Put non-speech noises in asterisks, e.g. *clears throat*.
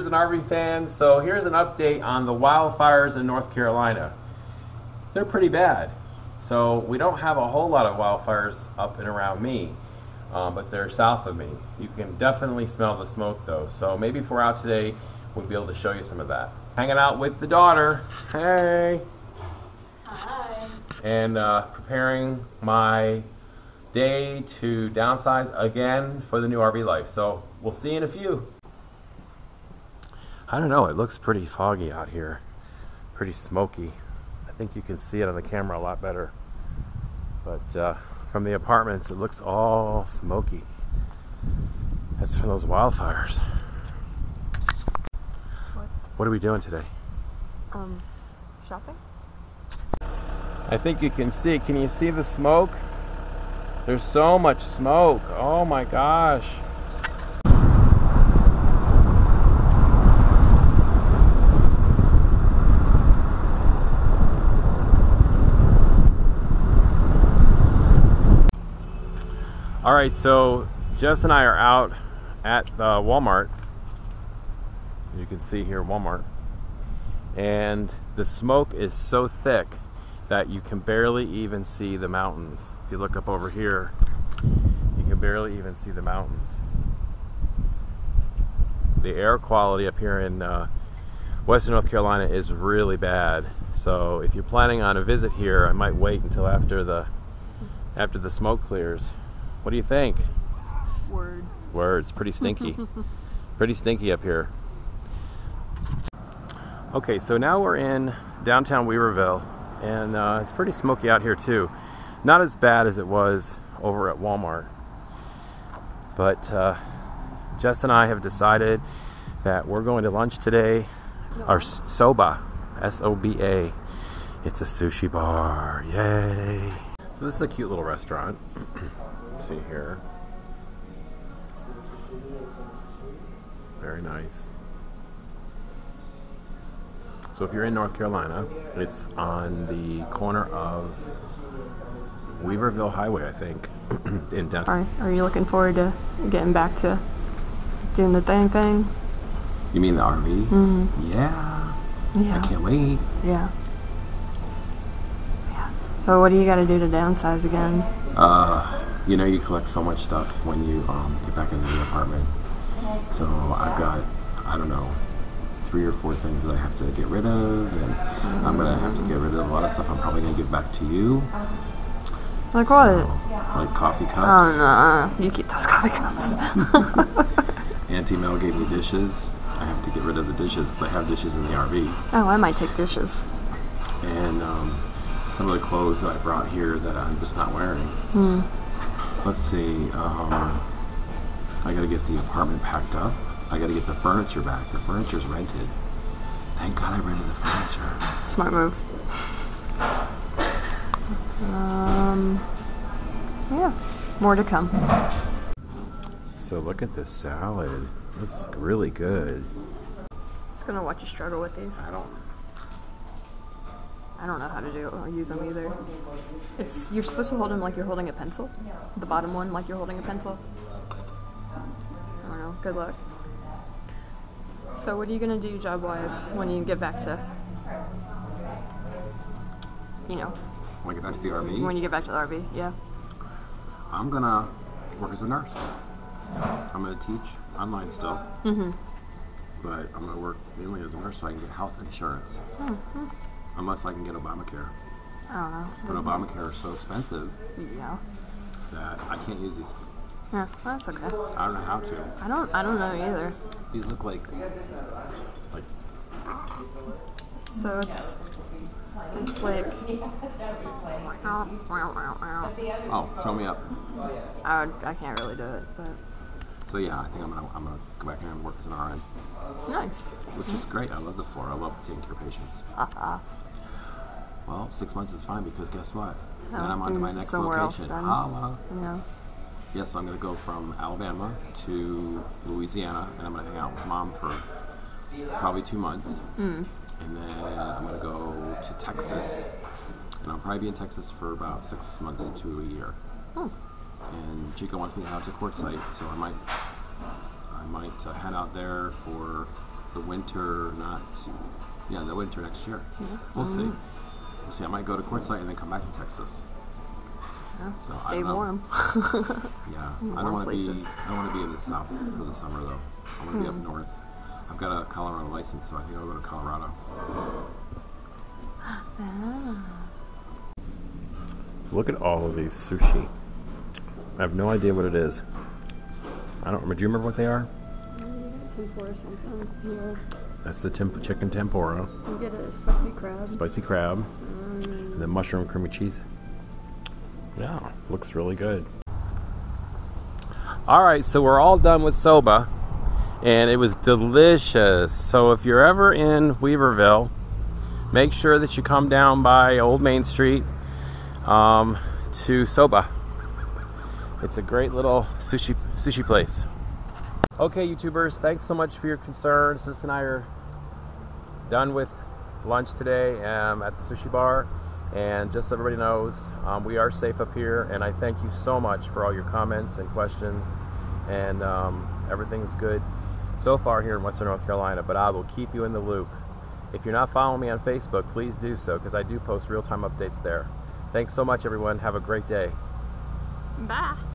YouTubers and RV fans. So here's an update on the wildfires in North Carolina. They're pretty bad. So we don't have a whole lot of wildfires up and around me, um, but they're south of me. You can definitely smell the smoke though. So maybe if we're out today, we'll be able to show you some of that. Hanging out with the daughter. Hey. Hi. And uh, preparing my day to downsize again for the new RV life. So we'll see you in a few. I don't know, it looks pretty foggy out here. Pretty smoky. I think you can see it on the camera a lot better. But uh, from the apartments, it looks all smoky. That's from those wildfires. What? What are we doing today? Um, shopping? I think you can see. Can you see the smoke? There's so much smoke. Oh my gosh. All right, so Jess and I are out at the Walmart. You can see here Walmart. And the smoke is so thick that you can barely even see the mountains. If you look up over here, you can barely even see the mountains. The air quality up here in uh, Western North Carolina is really bad. So if you're planning on a visit here, I might wait until after the after the smoke clears. What do you think? Word. Words, pretty stinky. *laughs* pretty stinky up here. Okay, so now we're in downtown Weaverville, and uh, it's pretty smoky out here too. Not as bad as it was over at Walmart, but uh, Jess and I have decided that we're going to lunch today. Our soba, S-O-B-A. It's a sushi bar. Yay! So this is a cute little restaurant. *clears throat* See here. Very nice. So if you're in North Carolina, it's on the corner of Weaverville Highway, I think, *clears throat* in downtown. Are, are you looking forward to getting back to doing the thing thing? You mean the RV? Mm-hmm. Yeah. Yeah. I can't wait. Yeah. Yeah. So what do you got to do to downsize again? Uh, you know, you collect so much stuff when you um, get back into the apartment. So I've got, I don't know, three or four things that I have to get rid of, and I'm gonna have to get rid of a lot of stuff. I'm probably gonna give back to you, Like what? like coffee cups. Oh no, you keep those coffee cups. *laughs* Auntie Mel gave me dishes. I have to get rid of the dishes because I have dishes in the RV. oh, I might take dishes. And um, some of the clothes that I brought here that I'm just not wearing. Let's see. Um, I got to get the apartment packed up. I got to get the furniture back. The furniture's rented. Thank God I rented the furniture. Smart move. Um. Yeah. More to come. So look at this salad. Looks really good. Just gonna watch you struggle with these. I don't. I don't know how to do or use them either. It's you're supposed to hold them like you're holding a pencil. The bottom one like you're holding a pencil. I don't know. Good luck. So what are you gonna do job wise when you get back to you know, When I get back to the RV, when you get back to the RV, yeah. I'm gonna work as a nurse. I'm gonna teach online still. Mm-hmm. But I'm gonna work mainly as a nurse so I can get health insurance. Unless I can get Obamacare. I don't know. But Obamacare is so expensive Yeah. that I can't use these. Yeah, that's okay. I don't know how to. I don't I don't know either. These look like like So it's it's like oh, fill me up. I, would, I can't really do it, but So yeah, I think I'm gonna I'm gonna go back in and work as an RN, nice. which is great. I love the floor. I love taking care of patients. Uh-huh. Well, six months is fine because guess what? Then I'm on to my next somewhere else location. then. Holla. Yeah. Yes, I'm going to go from Alabama to Louisiana, and I'm going to hang out with mom for probably two months. Hmm. And then I'm going to go to Texas, and I'll probably be in Texas for about six months to a year. Hmm. And Chico wants me to have a Quartzsite, so I might, I might uh, head out there for the winter, not yeah, the winter next year. We'll see. We'll see. I might go to Quartzsite and then come back to Texas. Yeah, So, stay don't know. warm. *laughs* Yeah, *laughs* I don't want to be. I don't want to be in the south for the summer though. I want to be up hmm. north. I've got a Colorado license, so I think I'll go to Colorado. *gasps* Ah. Look at all of these sushi. I have no idea what it is. I don't remember. Do you remember what they are? Tempura or something. Yeah. That's the temp- chicken tempura, You get a spicy crab. spicy crab, and then mushroom creamy cheese. Yeah, looks really good. All right, so we're all done with soba, and it was delicious. So if you're ever in Weaverville, make sure that you come down by Old Main Street um, to Soba. It's a great little sushi sushi place. Okay, YouTubers, thanks so much for your concern. Sis and I are done with lunch today um, at the sushi bar. And just so everybody knows, um, we are safe up here. And I thank you so much for all your comments and questions. And um, everything's good so far here in Western North Carolina. But I will keep you in the loop. If you're not following me on Facebook, please do so because I do post real time updates there. Thanks so much, everyone. Have a great day. Bye.